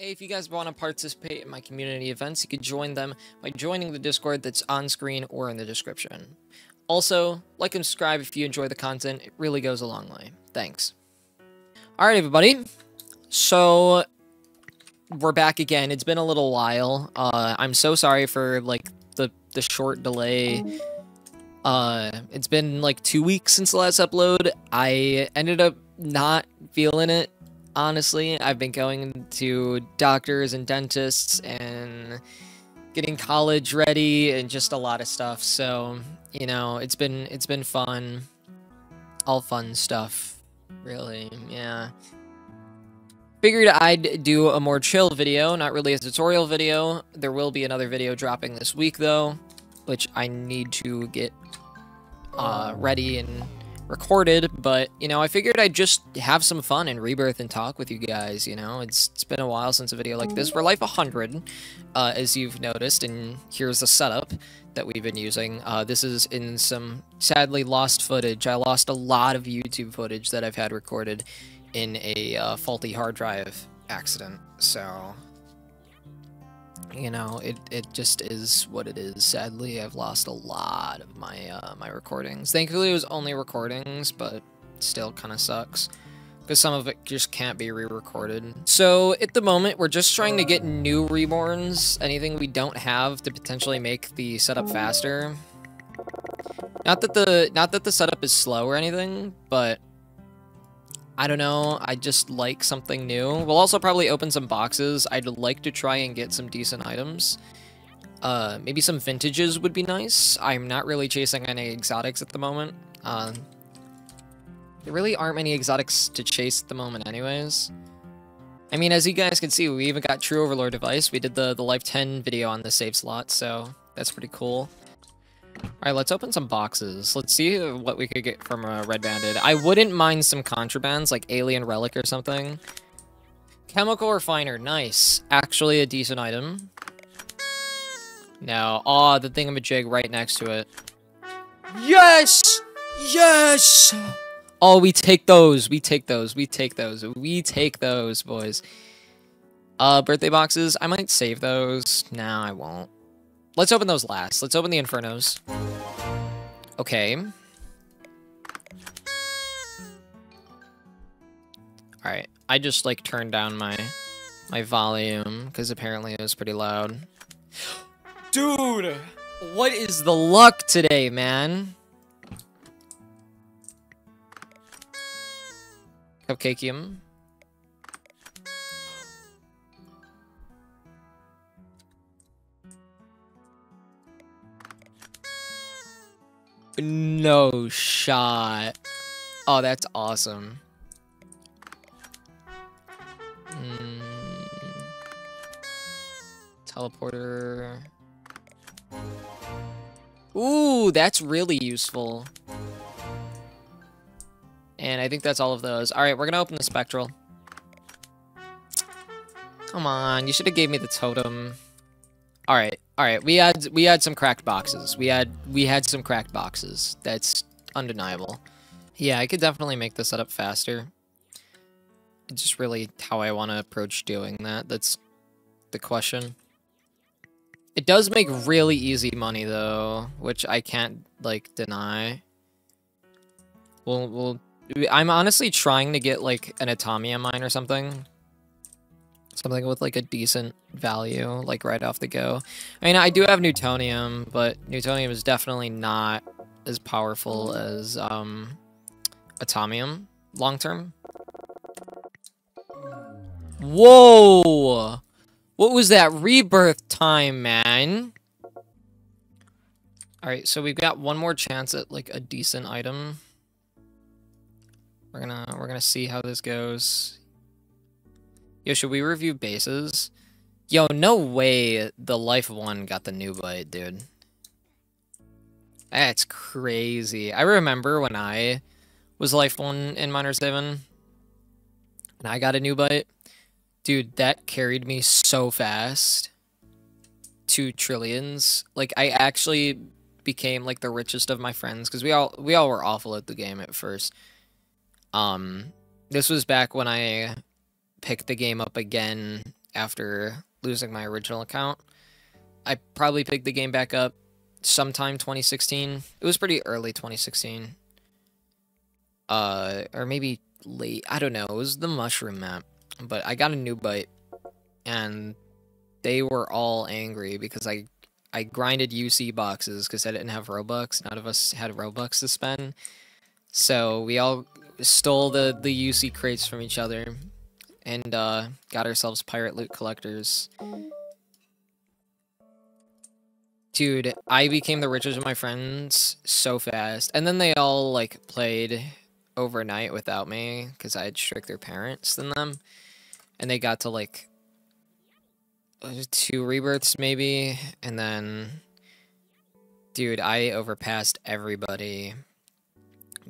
Hey, if you guys want to participate in my community events, you can join them by joining the Discord that's on screen or in the description. Also, like and subscribe if you enjoy the content, it really goes a long way. Thanks. Alright, everybody. So, we're back again. It's been a little while. Uh, I'm so sorry for, like, the, the short delay. Uh, it's been, like, two weeks since the last upload. I ended up not feeling it honestly. I've been going to doctors and dentists and getting college ready and just a lot of stuff. So, you know, it's been it's been fun. All fun stuff, really. Yeah. Figured I'd do a more chill video, not really a tutorial video. There will be another video dropping this week though, which I need to get uh, ready and recorded, but, you know, I figured I'd just have some fun and Rebirth and talk with you guys, you know? It's, it's been a while since a video like this. We're Life 100, uh, as you've noticed, and here's the setup that we've been using. Uh, this is in some sadly lost footage. I lost a lot of YouTube footage that I've had recorded in a uh, faulty hard drive accident, so you know, it, it just is what it is. Sadly, I've lost a lot of my uh, my recordings. Thankfully, it was only recordings, but still kind of sucks. Because some of it just can't be re-recorded. So, at the moment, we're just trying to get new reborns. Anything we don't have to potentially make the setup faster. Not that the not that the setup is slow or anything, but I don't know, I just like something new. We'll also probably open some boxes. I'd like to try and get some decent items. Uh, maybe some vintages would be nice. I'm not really chasing any exotics at the moment. Uh, there really aren't many exotics to chase at the moment anyways. I mean, as you guys can see, we even got True Overlord device. We did the, the Life 10 video on the save slot, so that's pretty cool. Alright, let's open some boxes. Let's see what we could get from a Red Banded. I wouldn't mind some contrabands, like Alien Relic or something. Chemical Refiner, nice. Actually a decent item. No. oh, the thingamajig right next to it. Yes! Yes! Oh, we take those. We take those. We take those. We take those, boys. Uh, birthday boxes. I might save those. No, I won't. Let's open those last. Let's open the Infernos. Okay. Alright. I just, like, turned down my my volume, because apparently it was pretty loud. Dude! What is the luck today, man? Cupcakeium. No shot. Oh, that's awesome. Mm. Teleporter. Ooh, that's really useful. And I think that's all of those. Alright, we're gonna open the Spectral. Come on, you should have gave me the totem. Alright, alright, we had we had some cracked boxes. We had we had some cracked boxes. That's undeniable. Yeah, I could definitely make the setup faster. It's just really how I want to approach doing that. That's the question. It does make really easy money though, which I can't like deny. We'll we'll I'm honestly trying to get like an Atomia mine or something something with like a decent value, like right off the go. I mean, I do have Newtonium, but Newtonium is definitely not as powerful as um, Atomium long term. Whoa! What was that rebirth time, man? Alright, so we've got one more chance at like a decent item. We're gonna we're gonna see how this goes. Yo, should we review bases? Yo, no way the Life 1 got the new bite, dude. That's crazy. I remember when I was Life 1 in Miner 7, and I got a new bite. Dude, that carried me so fast to trillions. Like, I actually became, like, the richest of my friends, because we all, we all were awful at the game at first. Um, this was back when I pick the game up again after losing my original account. I probably picked the game back up sometime 2016. It was pretty early 2016. Uh, or maybe late. I don't know. It was the mushroom map. But I got a new bite, and they were all angry because I I grinded UC boxes because I didn't have Robux. None of us had Robux to spend. So we all stole the, the UC crates from each other and uh, got ourselves pirate loot collectors. Dude, I became the richest of my friends so fast. And then they all, like, played overnight without me because I had stricter parents than them. And they got to, like, two rebirths, maybe. And then, dude, I overpassed everybody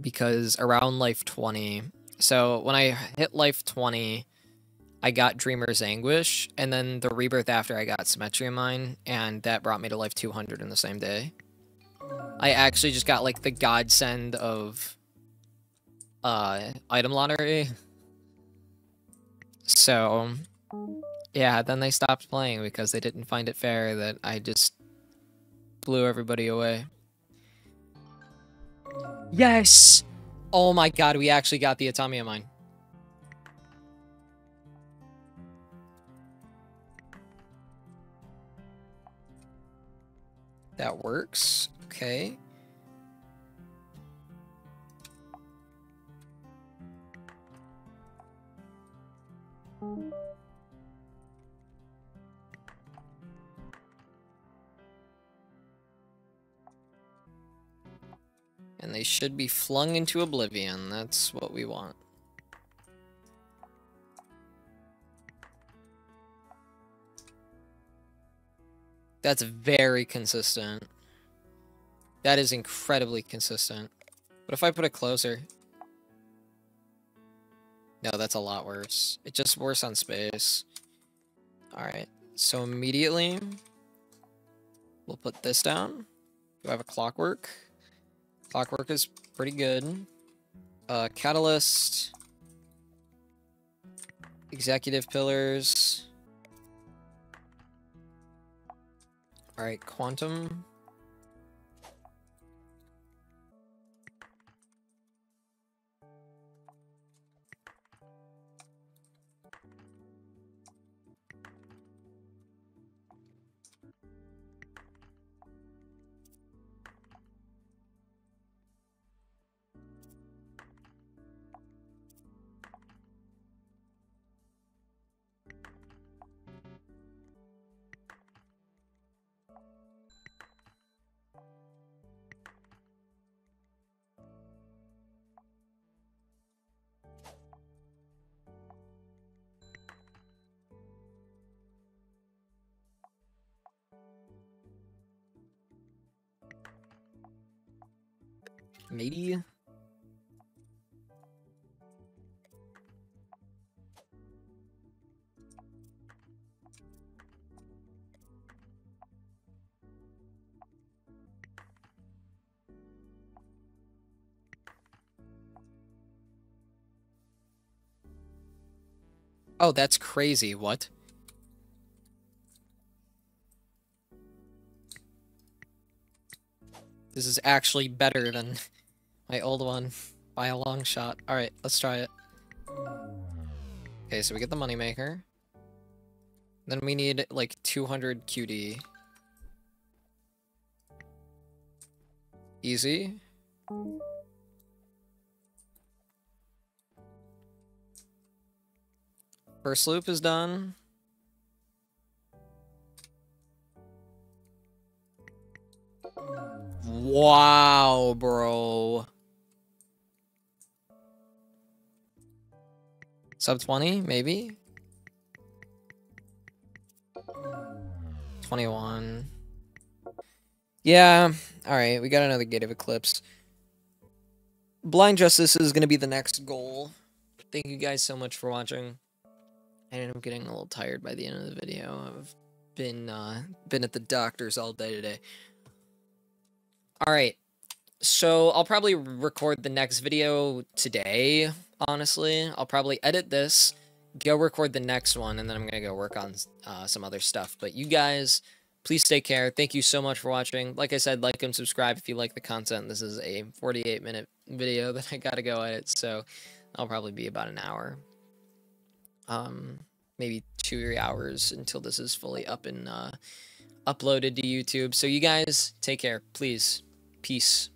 because around life 20... So, when I hit life 20, I got Dreamer's Anguish, and then the rebirth after I got Symmetria Mine, and that brought me to life 200 in the same day. I actually just got like the godsend of uh, item lottery. So, yeah, then they stopped playing because they didn't find it fair that I just blew everybody away. Yes! Oh my god, we actually got the Atomia Mine. That works. Okay. And they should be flung into oblivion. That's what we want. That's very consistent. That is incredibly consistent. What if I put it closer? No, that's a lot worse. It's just worse on space. Alright, so immediately, we'll put this down. Do I have a clockwork? Clockwork is pretty good. Uh, catalyst. Executive pillars. Alright, quantum. Maybe? Oh, that's crazy. What? This is actually better than my old one by a long shot. Alright, let's try it. Okay, so we get the moneymaker. Then we need like 200 QD. Easy. First loop is done. Wow, bro. Sub 20, maybe? 21. Yeah, alright, we got another Gate of Eclipse. Blind Justice is going to be the next goal. Thank you guys so much for watching. I am getting a little tired by the end of the video. I've been, uh, been at the doctor's all day today. Alright, so I'll probably record the next video today, honestly. I'll probably edit this, go record the next one, and then I'm going to go work on uh, some other stuff. But you guys, please take care. Thank you so much for watching. Like I said, like and subscribe if you like the content. This is a 48 minute video that I got to go edit, so I'll probably be about an hour. Um, maybe two hours until this is fully up and uh, uploaded to YouTube. So you guys take care, please. Peace.